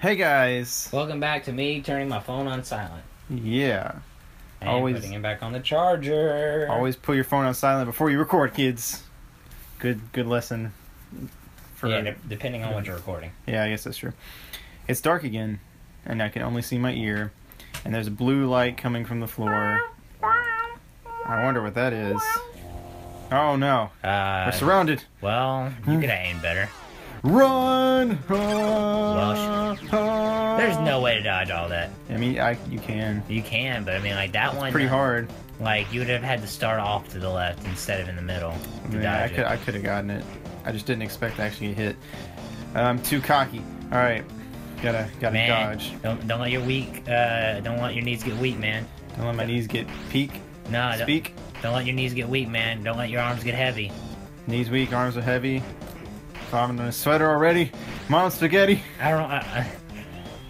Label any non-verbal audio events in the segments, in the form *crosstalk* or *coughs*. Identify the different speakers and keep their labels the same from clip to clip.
Speaker 1: Hey guys.
Speaker 2: Welcome back to me turning my phone on silent
Speaker 1: Yeah.
Speaker 2: and
Speaker 1: Always-
Speaker 2: putting it back on the charger.
Speaker 1: Always put your phone on silent before you record, kids. Good good lesson. For
Speaker 2: yeah, de- depending on what you're recording.
Speaker 1: Yeah, I guess that's true. It's dark again, and I can only see my ear. And there's a blue light coming from the floor. I wonder what that is. Oh no.
Speaker 2: Uh,
Speaker 1: We're surrounded.
Speaker 2: well, you could have aimed better.
Speaker 1: Run!
Speaker 2: Well, There's no way to dodge all that.
Speaker 1: I mean, I you can.
Speaker 2: You can, but I mean, like that one,
Speaker 1: Pretty hard.
Speaker 2: Like you would have had to start off to the left instead of in the middle
Speaker 1: Yeah, I could
Speaker 2: it.
Speaker 1: I could have gotten it. I just didn't expect to actually get hit. I'm too cocky. All right, gotta gotta
Speaker 2: man,
Speaker 1: dodge.
Speaker 2: don't don't let your weak, uh, don't let your knees get weak, man.
Speaker 1: Don't let my knees get peak.
Speaker 2: No, don't, don't let your knees get weak, man. Don't let your arms get heavy.
Speaker 1: Knees weak, arms are heavy. I'm in a sweater already. Mom spaghetti.
Speaker 2: I don't. I, I,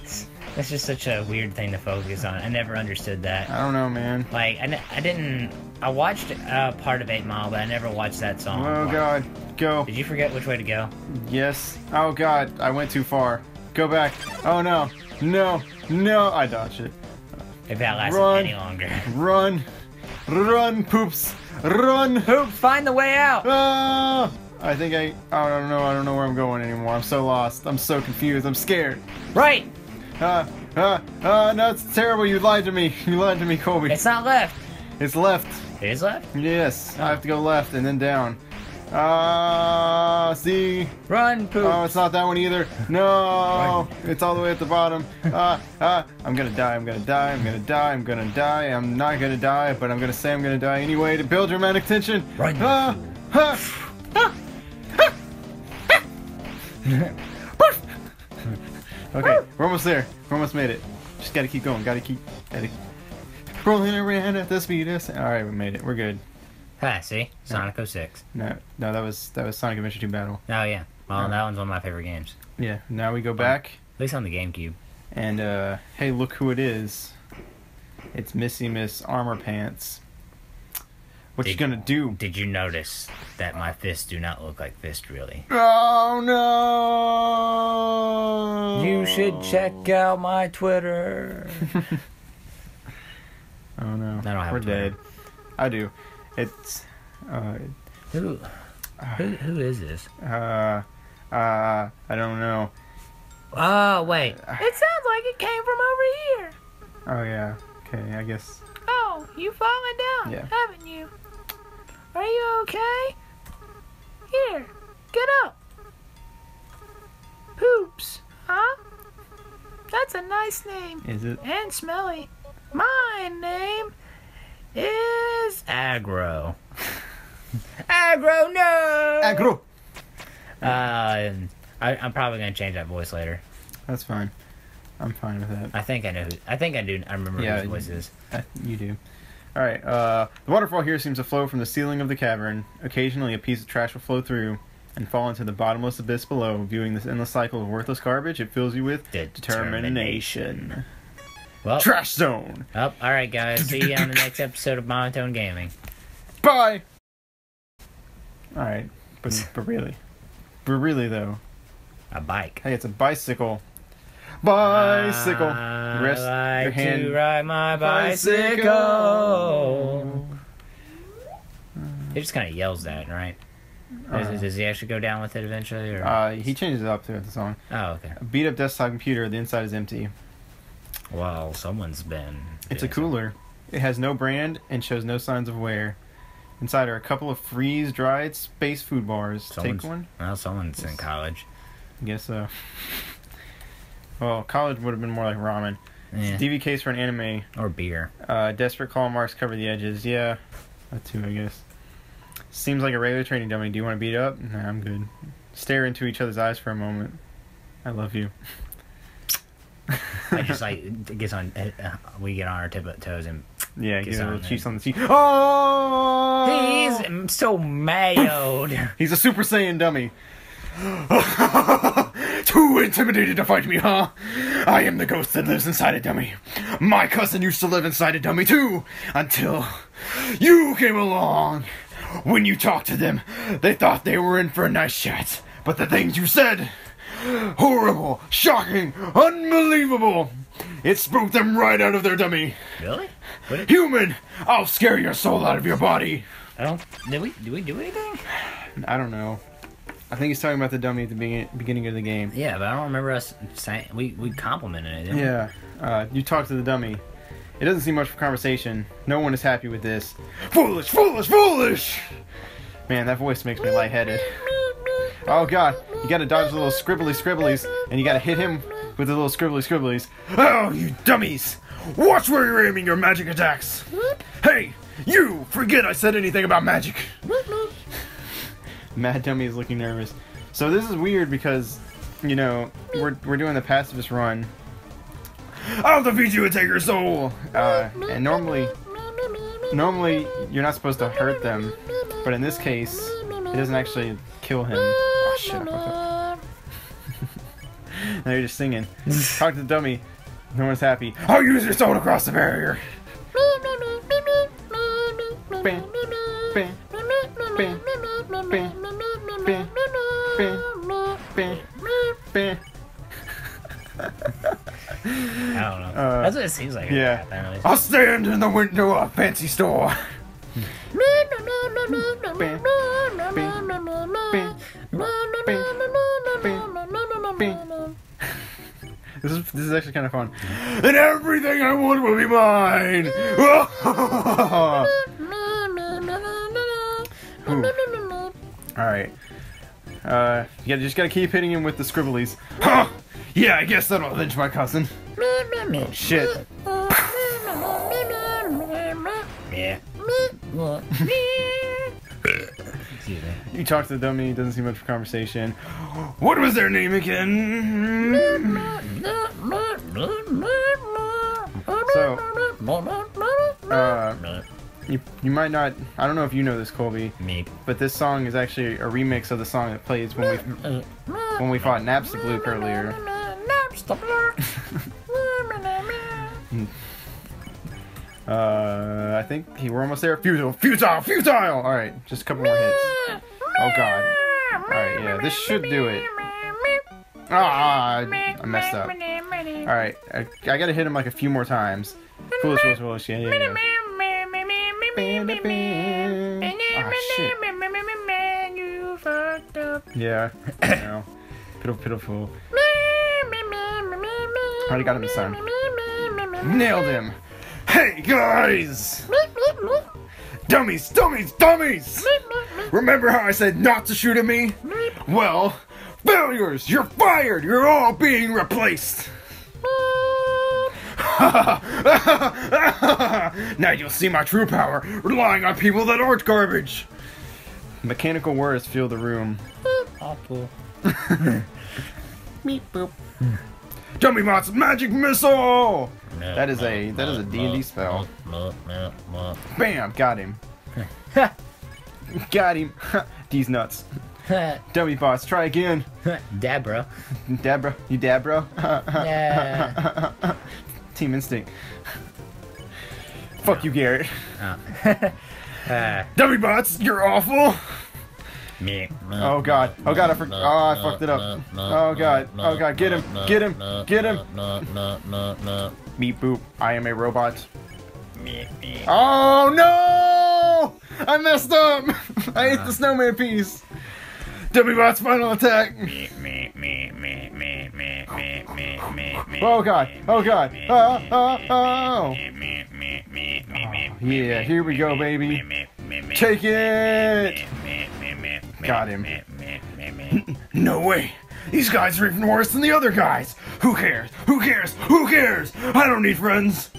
Speaker 2: *sighs* that's just such a weird thing to focus on. I never understood that.
Speaker 1: I don't know, man.
Speaker 2: Like I, I didn't. I watched uh, part of Eight Mile, but I never watched that song.
Speaker 1: Oh God, go.
Speaker 2: Did you forget which way to go?
Speaker 1: Yes. Oh God, I went too far. Go back. Oh no, no, no. I dodged it.
Speaker 2: If that lasted
Speaker 1: Run.
Speaker 2: any longer. *laughs*
Speaker 1: Run, run, poops, run, hoops.
Speaker 2: Find the way out.
Speaker 1: Ah! I think I. I don't know. I don't know where I'm going anymore. I'm so lost. I'm so confused. I'm scared.
Speaker 2: Right.
Speaker 1: Ah, ah, ah, no, it's terrible. You lied to me. *laughs* You lied to me, Colby.
Speaker 2: It's not left.
Speaker 1: It's left.
Speaker 2: It is left.
Speaker 1: Yes, I have to go left and then down. Ah, see.
Speaker 2: Run, poop.
Speaker 1: Oh, it's not that one either. No, it's all the way at the bottom. Ah, ah, I'm gonna die. I'm gonna die. I'm gonna die. I'm gonna die. I'm not gonna die, but I'm gonna say I'm gonna die anyway to build dramatic tension.
Speaker 2: Right.
Speaker 1: Ah, ah, ah, ah, *laughs* okay, we're almost there. We're almost made it. Just gotta keep going. Gotta keep. Gotta. Rolling around at the speed of. All right, we made it. We're good.
Speaker 2: ah, see, Sonic 06.
Speaker 1: No, no, that was that was Sonic Adventure 2 Battle.
Speaker 2: Oh yeah. Well, that one's one of my favorite games.
Speaker 1: Yeah. Now we go back.
Speaker 2: At least on the GameCube.
Speaker 1: And uh hey, look who it is. It's Missy Miss Armor Pants. What you gonna do?
Speaker 2: Did you notice that my fists do not look like fists really?
Speaker 1: Oh no!
Speaker 2: You should check out my Twitter. *laughs*
Speaker 1: Oh no.
Speaker 2: I don't have
Speaker 1: We're
Speaker 2: Twitter.
Speaker 1: dead. I do. It's uh
Speaker 2: who, who, who is this?
Speaker 1: uh uh I don't know.
Speaker 2: Oh wait, it sounds like it came from over here.
Speaker 1: Oh yeah. Okay, I guess.
Speaker 3: Oh, you've fallen down,
Speaker 1: Yeah.
Speaker 3: haven't you? Are you okay? Here, get up. Poops, huh? That's a nice name.
Speaker 1: Is it?
Speaker 3: And smelly. My name is.
Speaker 2: Agro. *laughs* Agro, no.
Speaker 1: Agro!
Speaker 2: Uh, I, I'm probably gonna change that voice later.
Speaker 1: That's fine. I'm fine with that.
Speaker 2: I think I know. Who, I think I do. I remember
Speaker 1: Yeah,
Speaker 2: whose voice is.
Speaker 1: You do. All right. Uh, the waterfall here seems to flow from the ceiling of the cavern. Occasionally, a piece of trash will flow through and fall into the bottomless abyss below. Viewing this endless cycle of worthless garbage, it fills you with determination.
Speaker 2: Well,
Speaker 1: Trash zone.
Speaker 2: oh, all right, guys. See you on the next episode of Monotoned Gaming.
Speaker 1: Bye. All right, but but really, but really though,
Speaker 2: A bike.
Speaker 1: hey, it's a bicycle. Bicycle.
Speaker 2: I
Speaker 1: Rest
Speaker 2: like
Speaker 1: your hand.
Speaker 2: to ride my bicycle. He just kind of yells that, right? Does,
Speaker 1: Uh,
Speaker 2: does he actually go down with it eventually? Or?
Speaker 1: Uh, he changes it up throughout the song.
Speaker 2: oh, okay.
Speaker 1: A beat up desktop computer. The inside is empty.
Speaker 2: Well, someone's been.
Speaker 1: It's a cooler. It has no brand and shows no signs of wear. Inside are a couple of freeze dried space food bars.
Speaker 2: Someone's-
Speaker 1: Take one?
Speaker 2: something. Well, someone's in college.
Speaker 1: I guess so. Well, college would have been more like ramen.
Speaker 2: Yeah.
Speaker 1: DV case for an anime.
Speaker 2: Or beer.
Speaker 1: Uh, desperate call marks cover the edges. Yeah, that too, I guess. Seems like a regular training dummy. Do you want to beat up? Nah, I'm good. Stare into each other's eyes for a moment. I love you.
Speaker 2: I just *laughs* like it gets on. Uh, we get on our tip of toes and
Speaker 1: yeah,
Speaker 2: Kiss
Speaker 1: give a
Speaker 2: on
Speaker 1: little
Speaker 2: it.
Speaker 1: cheese on the teeth. Oh!
Speaker 2: he's so mayoed. *laughs*
Speaker 1: He's a Super Saiyan dummy. *laughs* Too intimidated to fight me, huh? I am the ghost that lives inside a dummy. My cousin used to live inside a dummy too, until you came along. When you talked to them, they thought they were in for a nice chat, but the things you said Horrible, shocking, unbelievable. It spooked them right out of their dummy.
Speaker 2: Really? What
Speaker 1: Human, I'll scare your soul out of your body.
Speaker 2: I don't. Did we? Did we do anything?
Speaker 1: I don't know. I think he's talking about the dummy at the begin- beginning of the game.
Speaker 2: Yeah, but I don't remember us saying we we complimented it. didn't we?
Speaker 1: Yeah, uh, you talk to the dummy. It doesn't seem much for conversation. No one is happy with this. Foolish, foolish, foolish! Man, that voice makes me lightheaded. Oh god, you gotta dodge the little scribbly scribblies, and you gotta hit him with the little scribbly scribblies. Oh, you dummies! Watch where you're aiming your magic attacks! Hey, you! Forget I said anything about magic! Mad Dummy is looking nervous. So this is weird because, you know, we're, we're doing the pacifist run. I'll defeat you and take your soul! Uh, and normally, normally you're not supposed to hurt them, but in this case, it doesn't actually kill him. Oh shit, *laughs* now you're just singing. Talk to the dummy. No one's happy. I'll use your soul to cross the barrier! Bam, bam, bam, bam.
Speaker 2: I don't know.
Speaker 1: Uh,
Speaker 2: That's what it seems like.
Speaker 1: yeah.
Speaker 2: Apparently.
Speaker 1: I'll stand in the window of a fancy store. This is this is actually kind of fun. And everything I want will be mine. *laughs* *laughs* All right. Uh, you just gotta keep hitting him with the scribblies. Huh! Yeah, I guess that'll avenge my cousin. Shit.
Speaker 2: Yeah. *laughs*
Speaker 1: You talk to the dummy, doesn't seem much for conversation. What was their name again? So, uh, you, you might not, I don't know if you know this, Colby,
Speaker 2: Me.
Speaker 1: but this song is actually a remix of the song that plays when we when we fought Napstablook earlier. Naps *laughs* the Uh, I think he, we're almost there. Futile, futile, futile! Alright, just a couple more hits. Oh god. Alright, yeah, this should do it. Ah, I, I messed up. Alright, I, I gotta hit him like a few more times. Foolish, foolish, foolish, yeah, yeah, yeah. Ah, shit.
Speaker 3: You fucked up.
Speaker 1: Yeah, I *coughs* know. Pitiful, pitiful. Already got him this time. Nailed him! Hey guys! Dummies, dummies, dummies! Remember how I said not to shoot at me? Well, failures! You're fired! You're all being replaced! *laughs* now you'll see my true power, relying on people that aren't garbage! Mechanical words fill the room.
Speaker 2: Awful. *laughs*
Speaker 1: Meep boop. Dummy bots magic missile! That is a- that is a D&D spell. Bam! Got him. *laughs* Got him. These nuts. Dummy bots, try again.
Speaker 2: Dad, bro.
Speaker 1: Dabra, you dab, bro?
Speaker 2: Yeah.
Speaker 1: Team instinct. Fuck you, Garrett. *laughs*
Speaker 2: Uh,
Speaker 1: Dummy bots, you're awful.
Speaker 2: me.
Speaker 1: Oh god. Oh god, I forgot. Oh, I fucked it up. Oh god. Oh god, get him. Get him. Get him. Meep boop. I am a robot. Oh no! I messed up. *laughs* I ate the snowman piece. Dummy bots final attack. Oh god. Oh god.
Speaker 2: Uh,
Speaker 1: uh,
Speaker 2: uh,
Speaker 1: oh,
Speaker 2: oh,
Speaker 1: oh.
Speaker 2: me, me, me, me, me, me,
Speaker 1: Yeah, here we go, baby. Take it. Got him.
Speaker 2: me, me, me, me.
Speaker 1: No way! These guys are even worse than the other guys! Who cares? Who cares? Who cares? I don't need friends!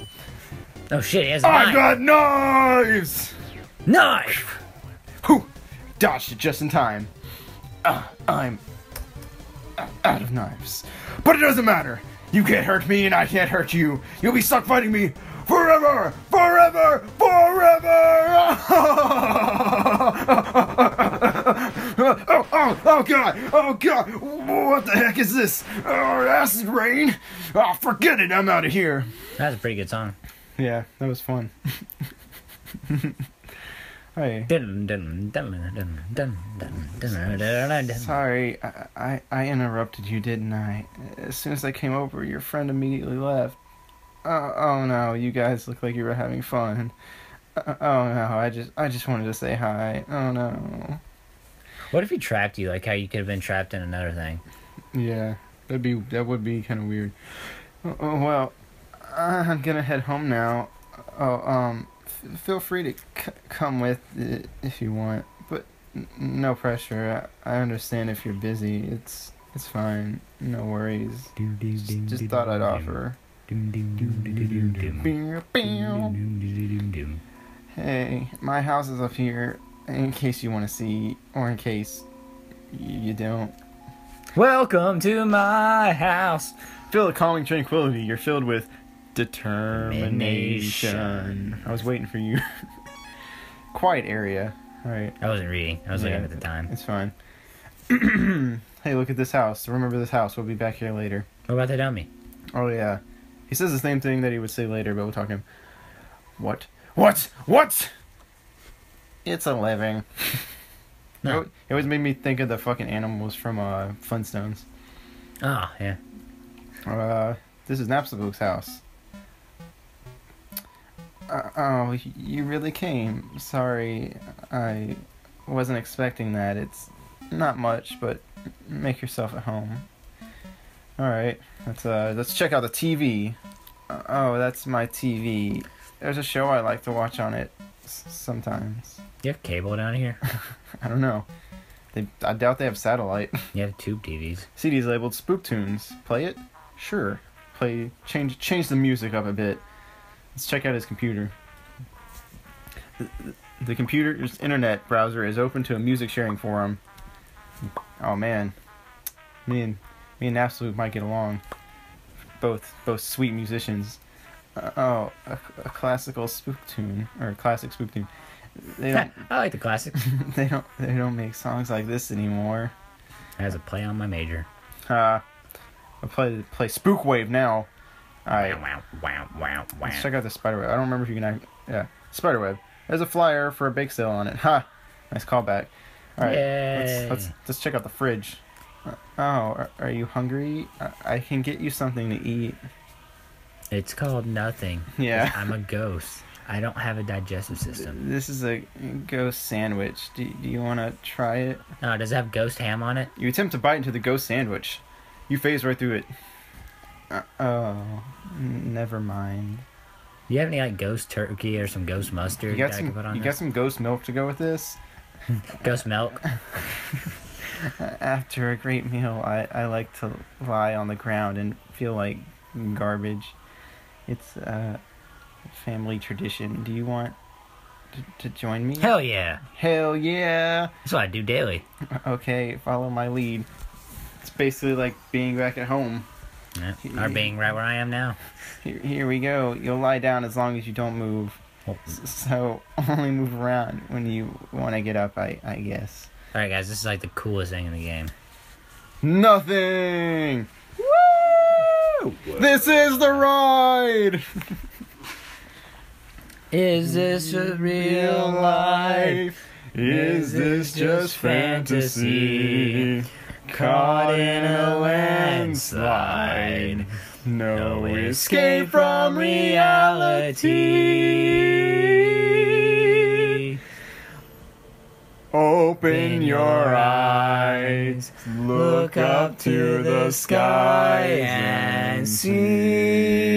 Speaker 2: Oh shit, he has a
Speaker 1: I
Speaker 2: knife.
Speaker 1: got knives!
Speaker 2: Knife!
Speaker 1: Whew! Dodged it just in time. Uh, I'm out of knives. But it doesn't matter! You can't hurt me and I can't hurt you! You'll be stuck fighting me forever! Forever! Forever! *laughs* oh, oh, oh god! Oh god! What the heck is this? Oh, acid rain? Oh, forget it! I'm out of here!
Speaker 2: That's a pretty good song.
Speaker 1: Yeah, that was fun. *laughs* Sorry, I, I, I interrupted you, didn't I? As soon as I came over, your friend immediately left. Oh, oh no, you guys look like you were having fun. Oh no, I just I just wanted to say hi. Oh no.
Speaker 2: What if he trapped you? Like how you could have been trapped in another thing.
Speaker 1: Yeah, that'd be that would be kind of weird. Well, I'm gonna head home now. Oh um, feel free to c- come with i- if you want, but n- no pressure. I, I understand if you're busy. It's it's fine. No worries. Just, just thought I'd offer. Beow, beow. Hey, my house is up here. In case you want to see, or in case y- you don't.
Speaker 2: Welcome to my house.
Speaker 1: Feel the calming tranquility. You're filled with determination. I was waiting for you. *laughs* Quiet area. All right,
Speaker 2: I wasn't reading. I was looking at the time.
Speaker 1: it's fine. *clears throat* hey, look at this house. Remember this house. We'll be back here later.
Speaker 2: What about the dummy?
Speaker 1: Oh yeah, he says the same thing that he would say later, but we'll talk to him. What? What? What? It's a living. *laughs*
Speaker 2: No.
Speaker 1: It always made me think of the fucking animals from uh, Flintstones.
Speaker 2: Oh, yeah.
Speaker 1: Uh, this is Napstablook's house. Uh, oh, you really came. Sorry, I wasn't expecting that. It's not much, but make yourself at home. All right, let's uh, let's check out the TV. Uh, oh, that's my TV. There's a show I like to watch on it s- sometimes.
Speaker 2: You have cable down here? *laughs*
Speaker 1: I don't know. They, I doubt they have satellite. *laughs*
Speaker 2: You have tube TVs.
Speaker 1: CDs labeled Spook Tunes. Play it? Sure. Play change change the music up a bit. Let's check out his computer. The, the computer's internet browser is open to a music sharing forum. Oh man, me and me and Absolute might get along. Both both sweet musicians. Uh, oh, a, a classical spook tune or a classic spook tune. They don't *laughs*
Speaker 2: I like the classics. *laughs*
Speaker 1: they don't they don't make songs like this anymore.
Speaker 2: Has a play on my major.
Speaker 1: Uh, I'll play play Spook Wave now. Alright,
Speaker 2: Wow, wow, wow, wow.
Speaker 1: let's check out the spiderweb. I don't remember if you can. Act, yeah, spiderweb. There's a flyer for a bake sale on it. Ha! Nice callback. Alright, let's let's let's check out the fridge. Uh, oh, are, are you hungry? I, I can get you something to eat.
Speaker 2: It's called nothing.
Speaker 1: Yeah.
Speaker 2: I'm a ghost. I don't have a digestive system.
Speaker 1: This is a ghost sandwich. Do, do you want to try it?
Speaker 2: Oh, does it have ghost ham on it?
Speaker 1: You attempt to bite into the ghost sandwich. You phase right through it. Uh, oh, n- never mind.
Speaker 2: You have any like ghost turkey or some ghost mustard
Speaker 1: You got some.
Speaker 2: can put on
Speaker 1: You got some ghost milk to go with this. *laughs*
Speaker 2: Ghost milk. *laughs*
Speaker 1: After a great meal, I, I like to lie on the ground and feel like garbage. It's a family tradition. Do you want to, to join me?
Speaker 2: Hell yeah.
Speaker 1: Hell yeah!
Speaker 2: That's what I do daily. *laughs*
Speaker 1: Okay, follow my lead. It's basically like being back at home.
Speaker 2: Yeah. Or being right where I am now.
Speaker 1: Here, here we go. You'll lie down as long as you don't move.
Speaker 2: Oh.
Speaker 1: Well, So *laughs* only move around when you want to get up. I I guess.
Speaker 2: Alright, guys, this is like the coolest thing in the game.
Speaker 1: Nothing. Woo! This is the ride. *laughs*
Speaker 2: Is this a real life?
Speaker 1: Is this just fantasy? Caught in a landslide. No escape from reality. Open your eyes, look up to the sky and see.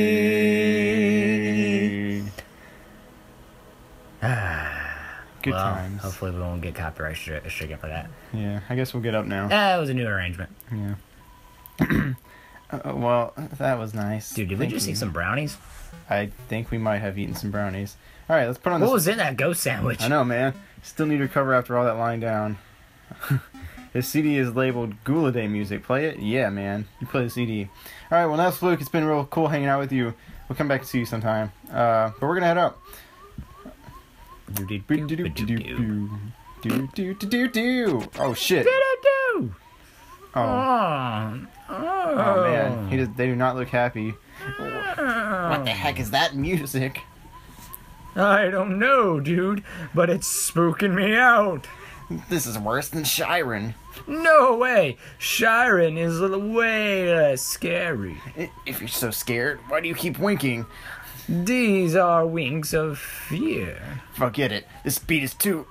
Speaker 1: Good
Speaker 2: well,
Speaker 1: times.
Speaker 2: Hopefully, we won't get copyright stri- stricken for that.
Speaker 1: Yeah, I guess we'll get up now.
Speaker 2: That was a new arrangement.
Speaker 1: Yeah. *clears throat* uh, well, that was nice.
Speaker 2: Dude, did we just
Speaker 1: you.
Speaker 2: eat some brownies?
Speaker 1: I think we might have eaten some brownies. All right, let's put on this.
Speaker 2: What was in that ghost sandwich?
Speaker 1: I know, man. Still need to recover after all that lying down. *laughs* This CD is labeled Ghouliday music. Play it? Yeah, man. You play the CD. All right, well, that's Luke. It's been real cool hanging out with you. We'll come back to see you sometime. Uh, but we're gonna head out.
Speaker 2: Do-do-do-do-do-do.
Speaker 1: Do do do do do. Oh shit. Oh,
Speaker 2: Oh,
Speaker 1: oh man. He does, they do not look happy.
Speaker 2: What
Speaker 1: the heck is that music?
Speaker 2: I don't know, dude, but it's spooking me out.
Speaker 1: This is worse than Shyren.
Speaker 2: No way! Shyren is way less scary.
Speaker 1: If you're so scared, why do you keep winking?
Speaker 2: These are wings of fear.
Speaker 1: Forget it. This beat is too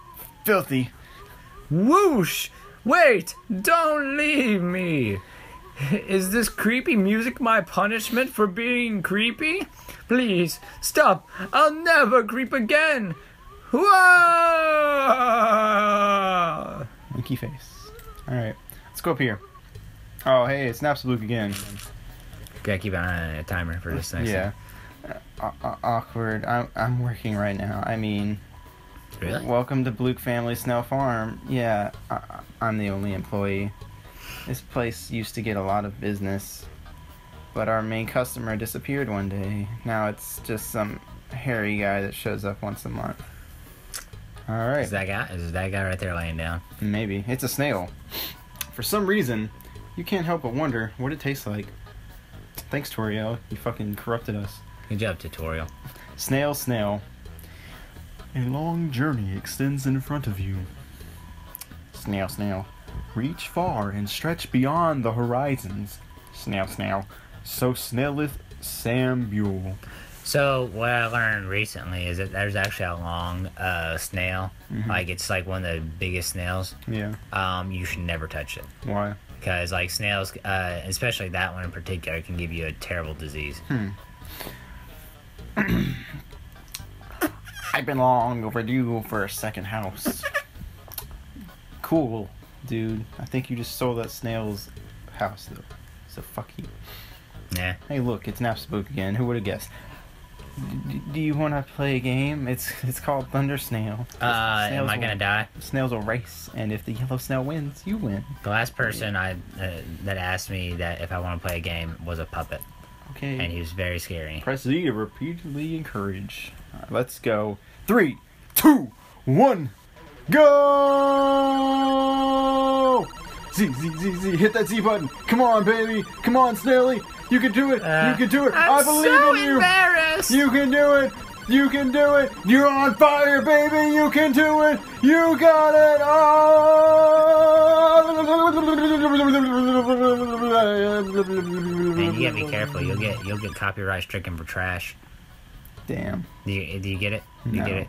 Speaker 1: filthy.
Speaker 2: Whoosh! Wait! Don't leave me! Is this creepy music my punishment for being creepy? Please, stop! I'll never creep again! Whoa!
Speaker 1: Winky face. Alright, let's go up here. Oh, hey, it's Napstablook again.
Speaker 2: Gotta keep an eye on a timer for this next
Speaker 1: Yeah. Uh, uh, awkward. I'm, I'm working right now. I mean,
Speaker 2: Really?
Speaker 1: welcome to Blook Family Snail Farm. Yeah, I, I'm the only employee. This place used to get a lot of business, but our main customer disappeared one day. Now it's just some hairy guy that shows up once a month. All right.
Speaker 2: Is that guy? Is that guy right there laying down?
Speaker 1: Maybe. It's a snail. For some reason, you can't help but wonder what it tastes like. Thanks, Toriel. You fucking corrupted us.
Speaker 2: Good job, tutorial.
Speaker 1: Snail, snail. A long journey extends in front of you. Snail, snail. Reach far and stretch beyond the horizons. Snail, snail. So snaileth Sam Buell.
Speaker 2: So what I learned recently is that there's actually a long uh, snail.
Speaker 1: Mhm.
Speaker 2: Like it's like one of the biggest snails.
Speaker 1: Yeah.
Speaker 2: Um, you should never touch it
Speaker 1: Why?
Speaker 2: because like snails, uh, especially that one in particular, can give you a terrible disease. *clears throat*
Speaker 1: I've been long overdue for a second house. cool, dude. I think you just stole that snail's house, though. So fuck you.
Speaker 2: Yeah.
Speaker 1: Hey, look, it's Napspook again. Who would have guessed? D- do you want to play a game? It's it's called Thunder Snail.
Speaker 2: Uh, am I
Speaker 1: will-
Speaker 2: gonna die?
Speaker 1: Snails will race, and if the yellow snail wins, you win.
Speaker 2: The last person I uh, that asked me that if I want to play a game was a puppet,
Speaker 1: Okay.
Speaker 2: and he was very scary.
Speaker 1: Press Z to repeatedly encourage. Alright, let's go. Three, two, one, go! Z, Z, Z, Z, hit that Z button. Come on, baby. Come on, Snaily. You can do it.
Speaker 2: Uh,
Speaker 1: you can do it.
Speaker 3: I'm
Speaker 1: I believe
Speaker 3: so
Speaker 1: in you.
Speaker 3: embarrassed.
Speaker 1: You can do it. You can do it. You're on fire, baby. You can do it. You got it.
Speaker 2: Man, you gotta be careful. You'll get you'll get copyright stricken for trash.
Speaker 1: Damn.
Speaker 2: Do you, do you get it? Do you
Speaker 1: No.
Speaker 2: get it?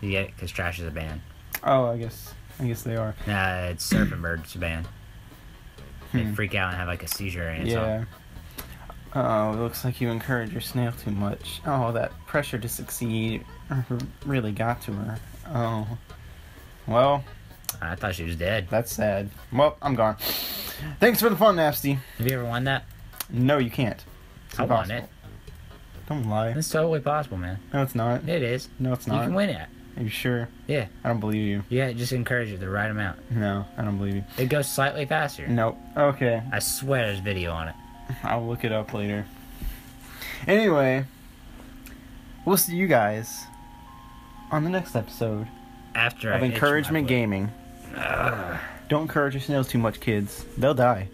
Speaker 2: Do you get it? Because trash is a ban.
Speaker 1: Oh, I guess. I guess they are.
Speaker 2: Nah, it's surfing birds a ban. They
Speaker 1: Hmm.
Speaker 2: freak out and have like a seizure and it's all-
Speaker 1: Yeah. Oh, it looks like you encourage your snail too much. Oh, that pressure to succeed really got to her. Oh. Well,
Speaker 2: I thought she was dead.
Speaker 1: that's sad. Well, I'm gone. Thanks for the fun, Nasty.
Speaker 2: Have you ever won that?
Speaker 1: No, you can't. It's
Speaker 2: I won it.
Speaker 1: Don't lie.
Speaker 2: It's totally possible, man.
Speaker 1: No, it's not.
Speaker 2: It is.
Speaker 1: No, it's not.
Speaker 2: You can win it.
Speaker 1: Are you sure?
Speaker 2: Yeah.
Speaker 1: I don't believe you.
Speaker 2: Yeah, just encourage it the right amount.
Speaker 1: No, I don't believe you.
Speaker 2: It goes slightly faster.
Speaker 1: Nope. Okay.
Speaker 2: I swear there's video on it.
Speaker 1: I'll look it up later. Anyway, we'll see you guys on the next episode
Speaker 2: After
Speaker 1: of
Speaker 2: I itch my
Speaker 1: Encouragement. Gaming. Don't encourage your snails too much, kids. They'll die.